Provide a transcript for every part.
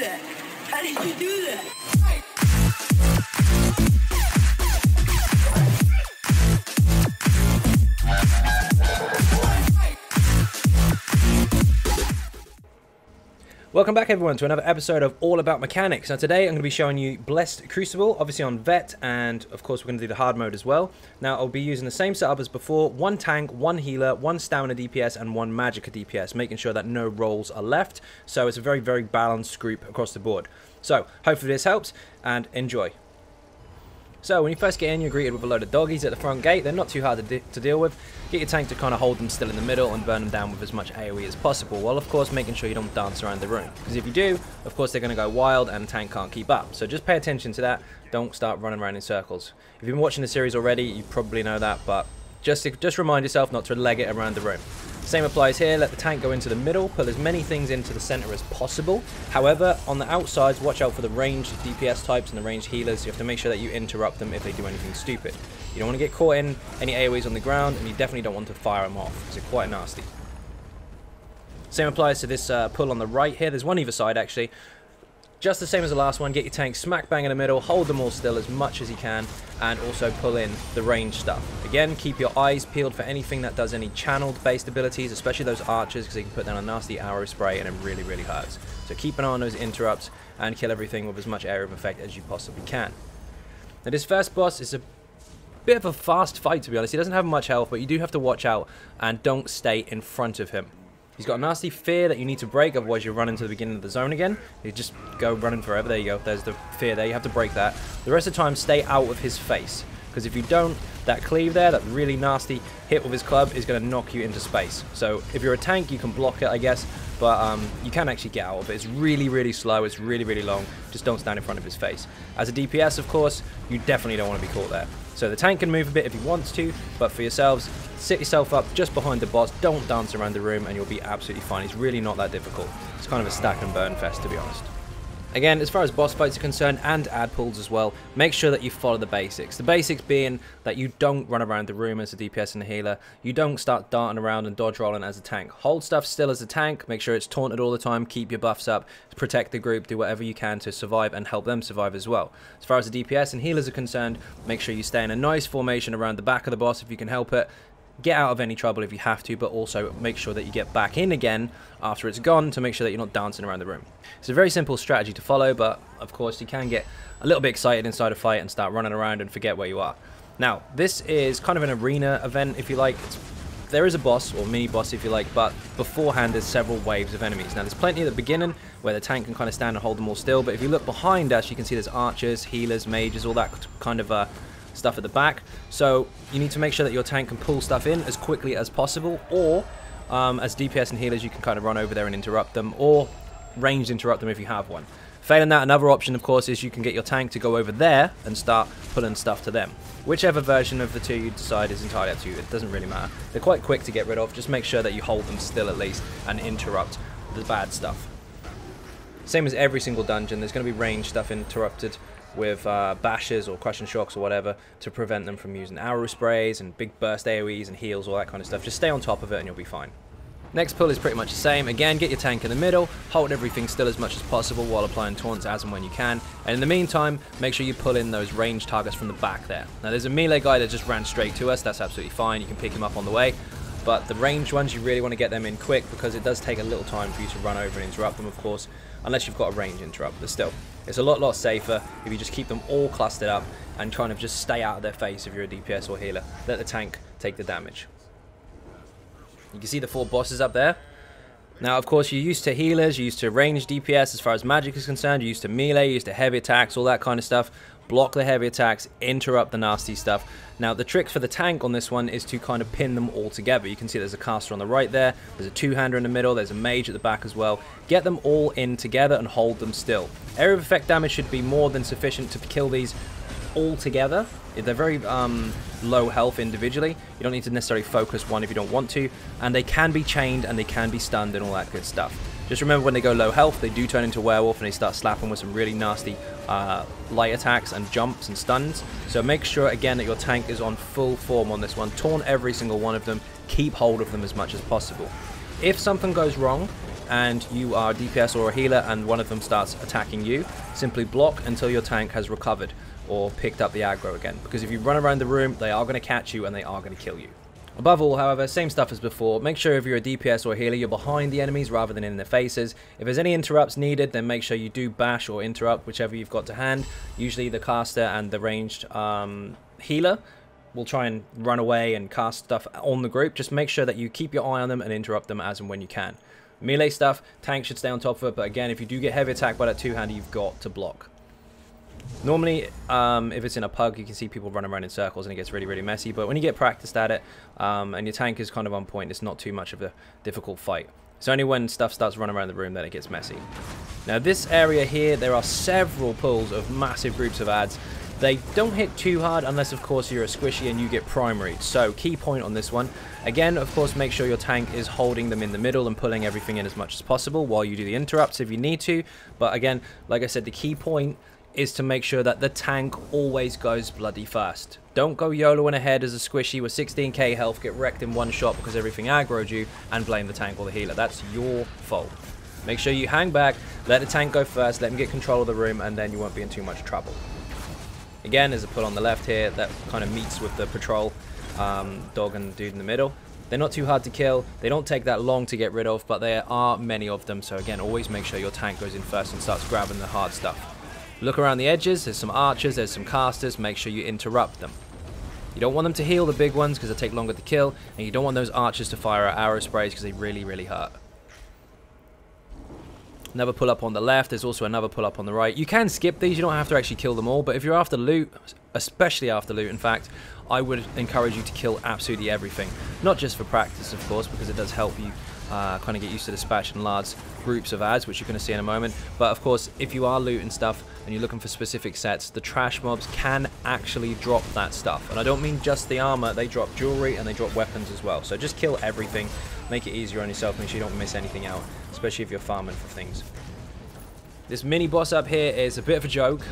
that? How did you do that? Welcome back everyone to another episode of All About Mechanics. Now today I'm going to be showing you Blessed Crucible, obviously on Vet, and of course we're going to do the hard mode as well. Now I'll be using the same setup as before, one tank, one healer, one stamina DPS, and one magicka DPS, making sure that no roles are left, so it's a very, very balanced group across the board. So, hopefully this helps, and enjoy. So when you first get in, you're greeted with a load of doggies at the front gate. They're not too hard to, de to deal with. Get your tank to kind of hold them still in the middle and burn them down with as much AoE as possible, while of course making sure you don't dance around the room. Because if you do, of course they're going to go wild and the tank can't keep up. So just pay attention to that. Don't start running around in circles. If you've been watching the series already, you probably know that, but just just remind yourself not to leg it around the room. Same applies here, let the tank go into the middle, pull as many things into the center as possible. However, on the outsides, watch out for the ranged DPS types and the ranged healers. You have to make sure that you interrupt them if they do anything stupid. You don't want to get caught in any AoEs on the ground, and you definitely don't want to fire them off, because they're quite nasty. Same applies to this uh, pull on the right here. There's one either side, actually. Just the same as the last one, get your tank smack bang in the middle, hold them all still as much as you can, and also pull in the range stuff. Again, keep your eyes peeled for anything that does any channeled based abilities, especially those archers, because they can put down a nasty arrow spray and it really, really hurts. So keep an eye on those interrupts and kill everything with as much area of effect as you possibly can. Now this first boss is a bit of a fast fight to be honest. He doesn't have much health, but you do have to watch out and don't stay in front of him. He's got a nasty fear that you need to break, otherwise you run into the beginning of the zone again. You just go running forever. There you go. There's the fear there. You have to break that. The rest of the time, stay out of his face. Because if you don't, that cleave there, that really nasty hit with his club is going to knock you into space. So if you're a tank, you can block it, I guess. But um, you can actually get out of it. It's really, really slow. It's really, really long. Just don't stand in front of his face. As a DPS, of course, you definitely don't want to be caught there. So the tank can move a bit if he wants to, but for yourselves, sit yourself up just behind the boss, don't dance around the room, and you'll be absolutely fine. It's really not that difficult. It's kind of a stack and burn fest, to be honest. Again, as far as boss fights are concerned, and ad pulls as well, make sure that you follow the basics. The basics being that you don't run around the room as a DPS and a healer, you don't start darting around and dodge rolling as a tank. Hold stuff still as a tank, make sure it's taunted all the time, keep your buffs up, protect the group, do whatever you can to survive and help them survive as well. As far as the DPS and healers are concerned, make sure you stay in a nice formation around the back of the boss if you can help it, get out of any trouble if you have to, but also make sure that you get back in again after it's gone to make sure that you're not dancing around the room. It's a very simple strategy to follow, but of course you can get a little bit excited inside a fight and start running around and forget where you are. Now, this is kind of an arena event, if you like. It's, there is a boss, or mini boss if you like, but beforehand there's several waves of enemies. Now there's plenty at the beginning where the tank can kind of stand and hold them all still, but if you look behind us you can see there's archers, healers, mages, all that kind of uh, stuff at the back. So you need to make sure that your tank can pull stuff in as quickly as possible, or um, as DPS and healers, you can kind of run over there and interrupt them, or ranged interrupt them if you have one. Failing that, another option, of course, is you can get your tank to go over there and start pulling stuff to them. Whichever version of the two you decide is entirely up to you. It doesn't really matter. They're quite quick to get rid of. Just make sure that you hold them still at least and interrupt the bad stuff. Same as every single dungeon, there's going to be range stuff interrupted with uh, bashes or crushing shocks or whatever to prevent them from using arrow sprays and big burst AoEs and heals, all that kind of stuff. Just stay on top of it and you'll be fine. Next pull is pretty much the same. Again, get your tank in the middle, hold everything still as much as possible while applying taunts as and when you can. And in the meantime, make sure you pull in those range targets from the back there. Now there's a melee guy that just ran straight to us, that's absolutely fine, you can pick him up on the way. But the range ones, you really want to get them in quick because it does take a little time for you to run over and interrupt them, of course, unless you've got a range interrupt. But still, it's a lot, lot safer if you just keep them all clustered up and kind of just stay out of their face if you're a DPS or healer. Let the tank take the damage. You can see the four bosses up there. Now, of course, you're used to healers, you're used to ranged DPS as far as magic is concerned, you're used to melee, you're used to heavy attacks, all that kind of stuff. Block the heavy attacks, interrupt the nasty stuff. Now, the trick for the tank on this one is to kind of pin them all together. You can see there's a caster on the right there, there's a two-hander in the middle, there's a mage at the back as well. Get them all in together and hold them still. Area of effect damage should be more than sufficient to kill these all together. They're very um, low health individually. You don't need to necessarily focus one if you don't want to. And they can be chained and they can be stunned and all that good stuff. Just remember when they go low health, they do turn into werewolf and they start slapping with some really nasty uh, light attacks and jumps and stuns. So make sure again that your tank is on full form on this one. Taunt every single one of them. Keep hold of them as much as possible. If something goes wrong, and you are DPS or a healer and one of them starts attacking you, simply block until your tank has recovered or picked up the aggro again. Because if you run around the room, they are going to catch you and they are going to kill you. Above all, however, same stuff as before. Make sure if you're a DPS or a healer, you're behind the enemies rather than in their faces. If there's any interrupts needed, then make sure you do bash or interrupt, whichever you've got to hand. Usually the caster and the ranged um, healer will try and run away and cast stuff on the group. Just make sure that you keep your eye on them and interrupt them as and when you can. Melee stuff, tank should stay on top of it, but again, if you do get heavy attacked by that two-hander, you've got to block. Normally, um, if it's in a pug, you can see people running around in circles and it gets really, really messy. But when you get practiced at it um, and your tank is kind of on point, it's not too much of a difficult fight. It's only when stuff starts running around the room that it gets messy. Now, this area here, there are several pulls of massive groups of ads. They don't hit too hard unless, of course, you're a squishy and you get primary. So, key point on this one. Again, of course, make sure your tank is holding them in the middle and pulling everything in as much as possible while you do the interrupts if you need to. But again, like I said, the key point is to make sure that the tank always goes bloody fast. Don't go YOLOing ahead as a squishy with 16k health, get wrecked in one shot because everything aggroed you, and blame the tank or the healer. That's your fault. Make sure you hang back, let the tank go first, let him get control of the room, and then you won't be in too much trouble. Again, there's a put on the left here that kind of meets with the patrol um, dog and dude in the middle. They're not too hard to kill. They don't take that long to get rid of, but there are many of them. So again, always make sure your tank goes in first and starts grabbing the hard stuff. Look around the edges, there's some archers, there's some casters, make sure you interrupt them. You don't want them to heal the big ones because they take longer to kill, and you don't want those archers to fire out arrow sprays because they really, really hurt. Another pull up on the left, there's also another pull up on the right. You can skip these, you don't have to actually kill them all, but if you're after loot, especially after loot in fact, I would encourage you to kill absolutely everything. Not just for practice of course, because it does help you uh, kind of get used to dispatching large groups of ads, which you're going to see in a moment. But of course, if you are looting stuff and you're looking for specific sets, the trash mobs can actually drop that stuff. And I don't mean just the armor, they drop jewelry and they drop weapons as well. So just kill everything, make it easier on yourself, make sure you don't miss anything out, especially if you're farming for things. This mini boss up here is a bit of a joke,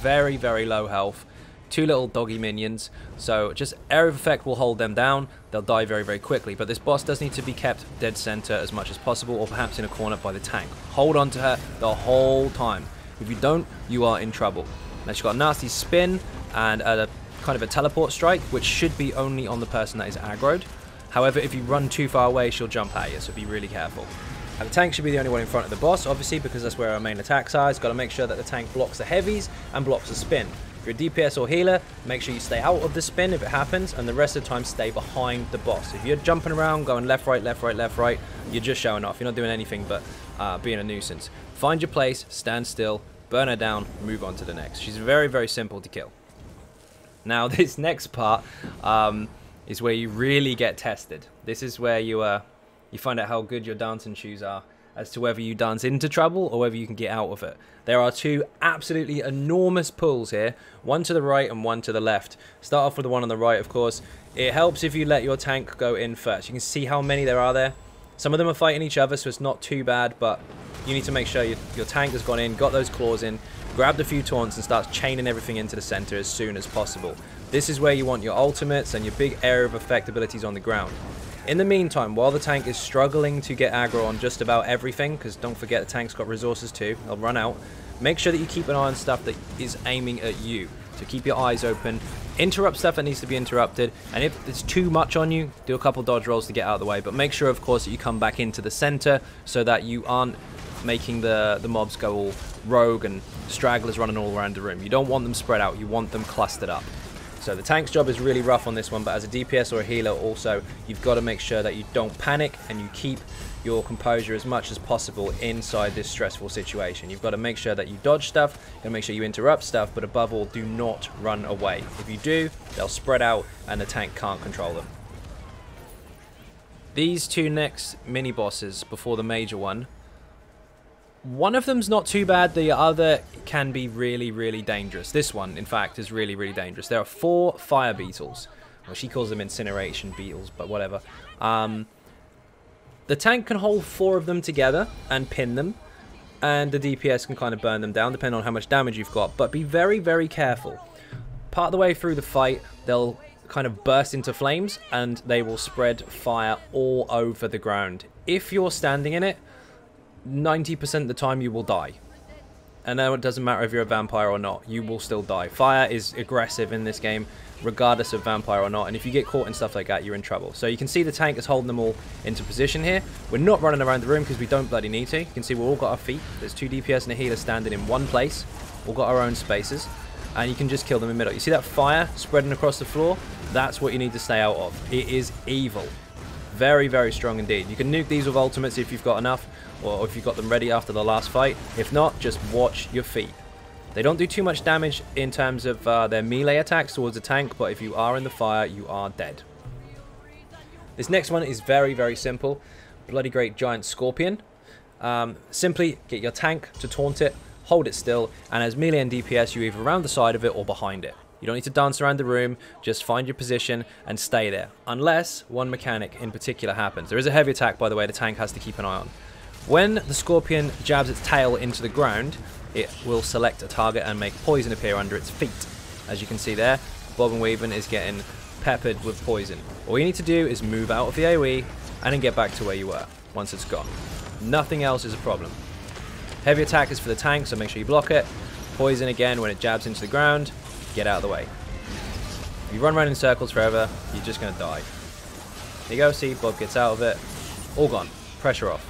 very, very low health two little doggy minions. So just area of effect will hold them down. They'll die very, very quickly. But this boss does need to be kept dead center as much as possible or perhaps in a corner by the tank. Hold on to her the whole time. If you don't, you are in trouble. Now she's got a nasty spin and a kind of a teleport strike, which should be only on the person that is aggroed. However, if you run too far away, she'll jump at you, so be really careful. And the tank should be the only one in front of the boss, obviously, because that's where our main attacks are. It's got to make sure that the tank blocks the heavies and blocks the spin. You're a DPS or healer, make sure you stay out of the spin if it happens, and the rest of the time stay behind the boss. If you're jumping around, going left, right, left, right, left, right, you're just showing off. You're not doing anything but uh, being a nuisance. Find your place, stand still, burn her down, move on to the next. She's very, very simple to kill. Now, this next part um, is where you really get tested. This is where you uh, you find out how good your dancing shoes are as to whether you dance into trouble or whether you can get out of it. There are two absolutely enormous pulls here, one to the right and one to the left. Start off with the one on the right, of course. It helps if you let your tank go in first. You can see how many there are there. Some of them are fighting each other, so it's not too bad, but you need to make sure your, your tank has gone in, got those claws in, grabbed a few taunts and starts chaining everything into the center as soon as possible. This is where you want your ultimates and your big area of effect abilities on the ground. In the meantime, while the tank is struggling to get aggro on just about everything, because don't forget the tank's got resources too, they'll run out, make sure that you keep an eye on stuff that is aiming at you. So keep your eyes open, interrupt stuff that needs to be interrupted, and if it's too much on you, do a couple dodge rolls to get out of the way. But make sure, of course, that you come back into the center so that you aren't making the, the mobs go all rogue and stragglers running all around the room. You don't want them spread out, you want them clustered up. So the tank's job is really rough on this one, but as a DPS or a healer also, you've got to make sure that you don't panic and you keep your composure as much as possible inside this stressful situation. You've got to make sure that you dodge stuff, you've got to make sure you interrupt stuff, but above all, do not run away. If you do, they'll spread out and the tank can't control them. These two next mini-bosses before the major one one of them's not too bad. The other can be really, really dangerous. This one, in fact, is really, really dangerous. There are four fire beetles. Well, she calls them incineration beetles, but whatever. Um, the tank can hold four of them together and pin them. And the DPS can kind of burn them down, depending on how much damage you've got. But be very, very careful. Part of the way through the fight, they'll kind of burst into flames and they will spread fire all over the ground. If you're standing in it, 90% of the time you will die. And then it doesn't matter if you're a vampire or not, you will still die. Fire is aggressive in this game, regardless of vampire or not. And if you get caught in stuff like that, you're in trouble. So you can see the tank is holding them all into position here. We're not running around the room because we don't bloody need to. You can see we've all got our feet. There's two DPS and a healer standing in one place. We've all got our own spaces. And you can just kill them in the middle. You see that fire spreading across the floor? That's what you need to stay out of. It is evil. Very, very strong indeed. You can nuke these with ultimates if you've got enough, or if you've got them ready after the last fight. If not, just watch your feet. They don't do too much damage in terms of uh, their melee attacks towards the tank, but if you are in the fire, you are dead. This next one is very, very simple. Bloody Great Giant Scorpion. Um, simply get your tank to taunt it, hold it still, and as melee and DPS, you either around the side of it or behind it. You don't need to dance around the room, just find your position and stay there. Unless one mechanic in particular happens. There is a heavy attack, by the way, the tank has to keep an eye on. When the scorpion jabs its tail into the ground, it will select a target and make poison appear under its feet. As you can see there, Bob and Weaven is getting peppered with poison. All you need to do is move out of the AoE and then get back to where you were once it's gone. Nothing else is a problem. Heavy attack is for the tank, so make sure you block it. Poison again when it jabs into the ground get out of the way. If you run around in circles forever, you're just going to die. There you go, see, Bob gets out of it. All gone. Pressure off.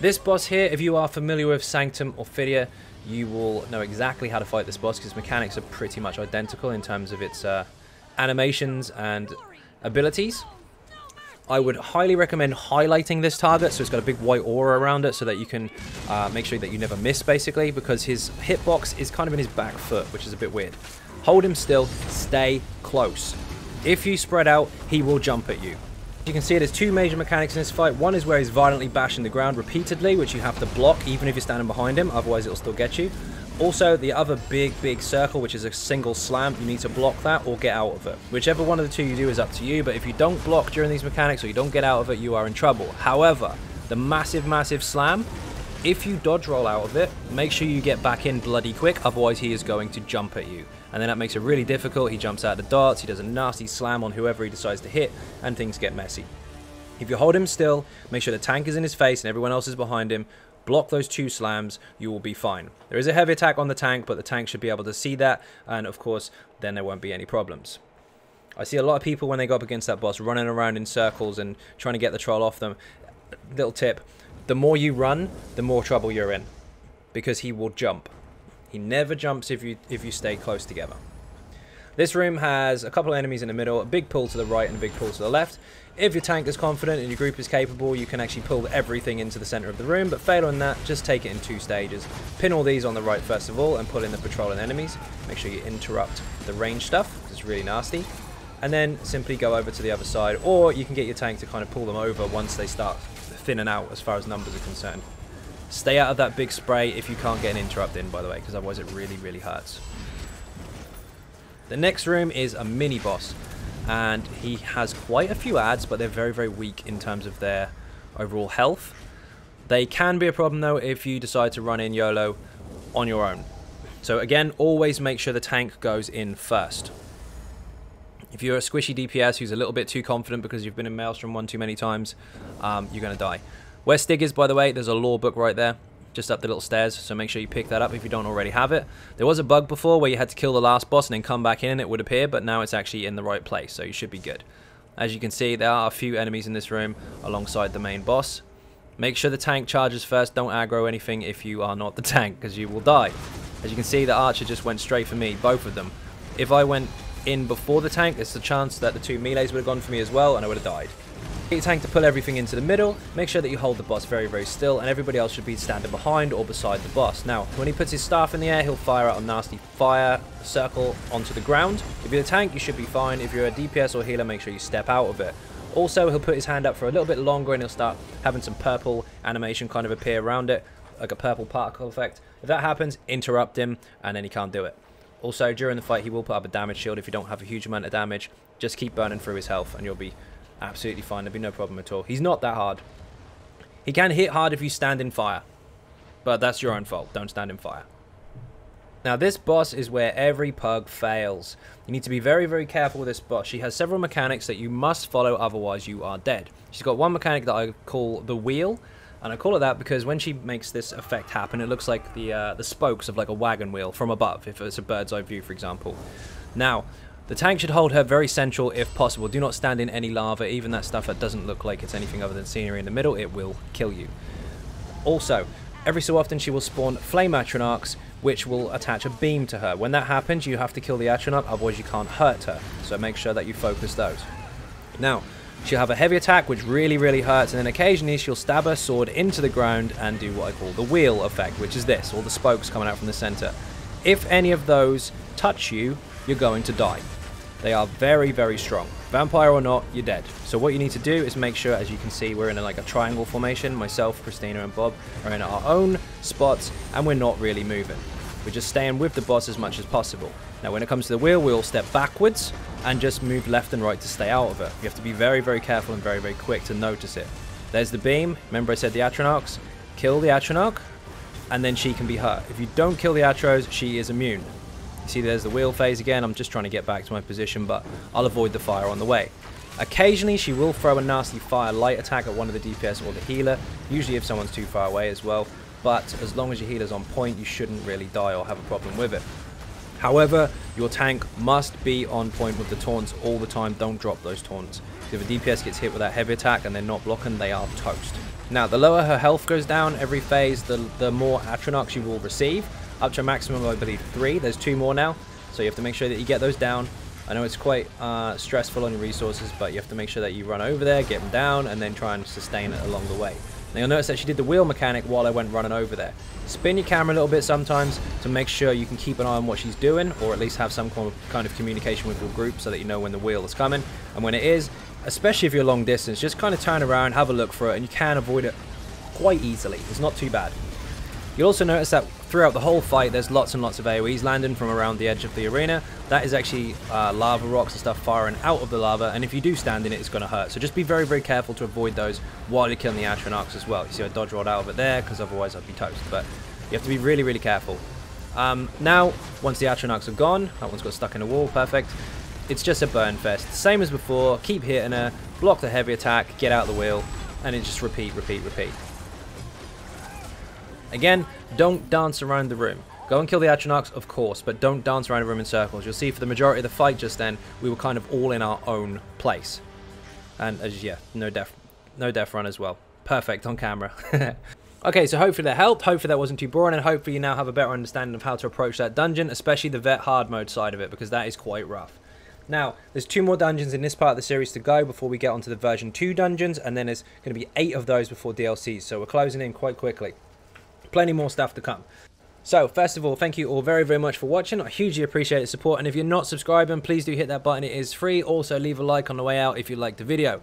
This boss here, if you are familiar with Sanctum Ophidia, you will know exactly how to fight this boss because mechanics are pretty much identical in terms of its uh, animations and abilities. I would highly recommend highlighting this target so it's got a big white aura around it so that you can uh, make sure that you never miss basically because his hitbox is kind of in his back foot which is a bit weird. Hold him still, stay close. If you spread out, he will jump at you. You can see there's two major mechanics in this fight. One is where he's violently bashing the ground repeatedly, which you have to block even if you're standing behind him, otherwise it'll still get you. Also, the other big, big circle, which is a single slam, you need to block that or get out of it. Whichever one of the two you do is up to you, but if you don't block during these mechanics or you don't get out of it, you are in trouble. However, the massive, massive slam, if you dodge roll out of it, make sure you get back in bloody quick, otherwise he is going to jump at you. And then that makes it really difficult. He jumps out of the darts, he does a nasty slam on whoever he decides to hit, and things get messy. If you hold him still, make sure the tank is in his face and everyone else is behind him, block those two slams, you will be fine. There is a heavy attack on the tank, but the tank should be able to see that, and of course, then there won't be any problems. I see a lot of people when they go up against that boss running around in circles and trying to get the troll off them. Little tip, the more you run, the more trouble you're in, because he will jump. He never jumps if you if you stay close together. This room has a couple of enemies in the middle, a big pull to the right and a big pull to the left. If your tank is confident and your group is capable, you can actually pull everything into the center of the room, but fail on that, just take it in two stages. Pin all these on the right first of all and pull in the patrol and enemies. Make sure you interrupt the range stuff, it's really nasty. And then simply go over to the other side, or you can get your tank to kind of pull them over once they start thinning out as far as numbers are concerned. Stay out of that big spray if you can't get an interrupt in, by the way, because otherwise it really, really hurts. The next room is a mini boss and he has quite a few ads but they're very very weak in terms of their overall health. They can be a problem though if you decide to run in YOLO on your own. So again always make sure the tank goes in first. If you're a squishy DPS who's a little bit too confident because you've been in Maelstrom one too many times um, you're gonna die. Where Stig is by the way there's a lore book right there just up the little stairs, so make sure you pick that up if you don't already have it. There was a bug before where you had to kill the last boss and then come back in and it would appear, but now it's actually in the right place, so you should be good. As you can see, there are a few enemies in this room alongside the main boss. Make sure the tank charges first, don't aggro anything if you are not the tank, because you will die. As you can see, the archer just went straight for me, both of them. If I went in before the tank, there's a chance that the two melees would have gone for me as well, and I would have died. Get your tank to pull everything into the middle, make sure that you hold the boss very, very still, and everybody else should be standing behind or beside the boss. Now, when he puts his staff in the air, he'll fire out a nasty fire circle onto the ground. If you're a tank, you should be fine. If you're a DPS or healer, make sure you step out of it. Also, he'll put his hand up for a little bit longer and he'll start having some purple animation kind of appear around it, like a purple particle effect. If that happens, interrupt him, and then he can't do it. Also, during the fight, he will put up a damage shield if you don't have a huge amount of damage. Just keep burning through his health, and you'll be absolutely fine. There'll be no problem at all. He's not that hard. He can hit hard if you stand in fire. But that's your own fault. Don't stand in fire. Now this boss is where every pug fails. You need to be very, very careful with this boss. She has several mechanics that you must follow, otherwise you are dead. She's got one mechanic that I call the wheel. And I call it that because when she makes this effect happen, it looks like the uh, the spokes of like a wagon wheel from above, if it's a bird's eye view, for example. Now, the tank should hold her very central if possible. Do not stand in any lava, even that stuff that doesn't look like it's anything other than scenery in the middle, it will kill you. Also, every so often she will spawn flame atronachs, which will attach a beam to her. When that happens, you have to kill the atronach, otherwise you can't hurt her. So make sure that you focus those. Now, she'll have a heavy attack, which really, really hurts, and then occasionally she'll stab her sword into the ground and do what I call the wheel effect, which is this, all the spokes coming out from the center. If any of those touch you, you're going to die. They are very, very strong. Vampire or not, you're dead. So what you need to do is make sure, as you can see, we're in a, like a triangle formation. Myself, Christina, and Bob are in our own spots, and we're not really moving. We're just staying with the boss as much as possible. Now, when it comes to the wheel, we'll step backwards and just move left and right to stay out of it. You have to be very, very careful and very, very quick to notice it. There's the beam. Remember I said the Atronachs? Kill the Atronach, and then she can be hurt. If you don't kill the Atros, she is immune. You see there's the wheel phase again. I'm just trying to get back to my position, but I'll avoid the fire on the way. Occasionally, she will throw a nasty fire light attack at one of the DPS or the healer, usually if someone's too far away as well. But as long as your healer's on point, you shouldn't really die or have a problem with it. However, your tank must be on point with the taunts all the time. Don't drop those taunts. If a DPS gets hit with that heavy attack and they're not blocking, they are toast. Now, the lower her health goes down every phase, the, the more Atronachs you will receive up to a maximum I believe, three. There's two more now, so you have to make sure that you get those down. I know it's quite uh, stressful on your resources, but you have to make sure that you run over there, get them down, and then try and sustain it along the way. Now you'll notice that she did the wheel mechanic while I went running over there. Spin your camera a little bit sometimes to make sure you can keep an eye on what she's doing, or at least have some kind of communication with your group so that you know when the wheel is coming. And when it is, especially if you're long distance, just kind of turn around, have a look for it, and you can avoid it quite easily. It's not too bad. You'll also notice that throughout the whole fight there's lots and lots of AoEs landing from around the edge of the arena. That is actually uh, lava rocks and stuff firing out of the lava and if you do stand in it it's going to hurt. So just be very very careful to avoid those while you're killing the Atronachs as well. You see I dodge rolled out of it there because otherwise I'd be toast. But you have to be really really careful. Um, now once the Atronachs are gone, that one's got stuck in a wall, perfect. It's just a burn fest. Same as before, keep hitting her, block the heavy attack, get out the wheel, and it just repeat, repeat, repeat. Again, don't dance around the room. Go and kill the Atronachs, of course, but don't dance around the room in circles. You'll see for the majority of the fight just then, we were kind of all in our own place. And, as yeah, no death, no death run as well. Perfect on camera. okay, so hopefully that helped. Hopefully that wasn't too boring, and hopefully you now have a better understanding of how to approach that dungeon, especially the vet hard mode side of it, because that is quite rough. Now, there's two more dungeons in this part of the series to go before we get onto the version 2 dungeons, and then there's going to be 8 of those before DLCs, so we're closing in quite quickly plenty more stuff to come. So, first of all, thank you all very, very much for watching. I hugely appreciate the support. And if you're not subscribing, please do hit that button. It is free. Also, leave a like on the way out if you liked the video.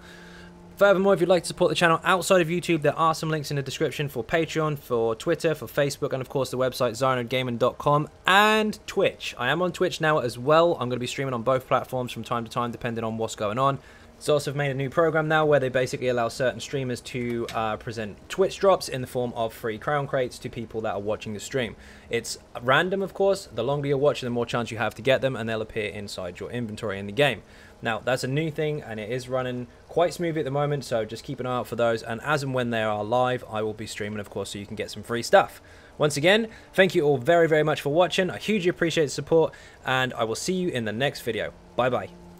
Furthermore, if you'd like to support the channel outside of YouTube, there are some links in the description for Patreon, for Twitter, for Facebook, and of course the website XynodeGaming.com and Twitch. I am on Twitch now as well. I'm going to be streaming on both platforms from time to time, depending on what's going on. ZOS have made a new program now where they basically allow certain streamers to uh, present Twitch drops in the form of free crown crates to people that are watching the stream. It's random, of course. The longer you're watching, the more chance you have to get them, and they'll appear inside your inventory in the game. Now, that's a new thing, and it is running quite smoothly at the moment, so just keep an eye out for those. And as and when they are live, I will be streaming, of course, so you can get some free stuff. Once again, thank you all very, very much for watching. I hugely appreciate the support, and I will see you in the next video. Bye-bye.